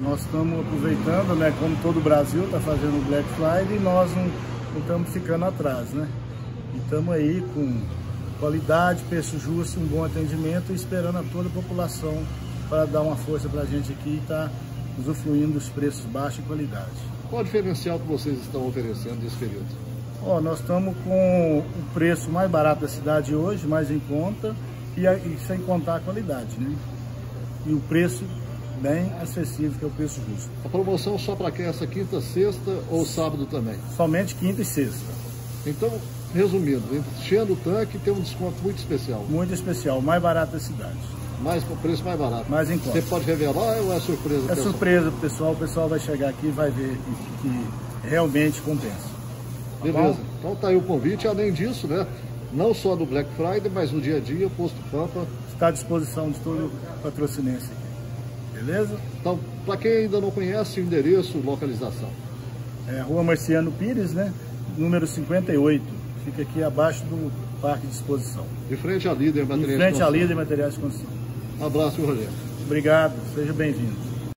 Nós estamos aproveitando, né, como todo o Brasil está fazendo o Black Friday, e nós não, não estamos ficando atrás, né? E estamos aí com qualidade, preço justo, um bom atendimento e esperando a toda a população para dar uma força para a gente aqui e estar tá usufruindo dos preços baixos e qualidade. Qual o diferencial que vocês estão oferecendo nesse período? Ó, nós estamos com o preço mais barato da cidade hoje, mais em conta, e, e sem contar a qualidade, né? E o preço bem acessível, que é o preço justo. A promoção só para quem? Essa quinta, sexta ou sábado também? Somente quinta e sexta. Então, resumindo, enchendo o tanque tem um desconto muito especial. Muito especial, mais barato da cidade. Mais com preço mais barato. Mais em conta. Você pode revelar ou é surpresa? É surpresa pro pessoal, o pessoal vai chegar aqui e vai ver que, que realmente compensa. Beleza. Então tá aí o convite. Além disso, né? Não só no Black Friday, mas no dia a dia, o Posto Pampa. Está à disposição de todo patrocinense aqui. Beleza? Então, para quem ainda não conhece, o endereço, localização. É Rua Marciano Pires, né? Número 58. Fica aqui abaixo do Parque de Exposição. De frente à Líder Materiais de frente à Líder Materiais de Construção. Um abraço, Rogério. Obrigado, seja bem-vindo.